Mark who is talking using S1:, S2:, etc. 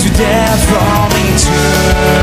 S1: Because you death from me too.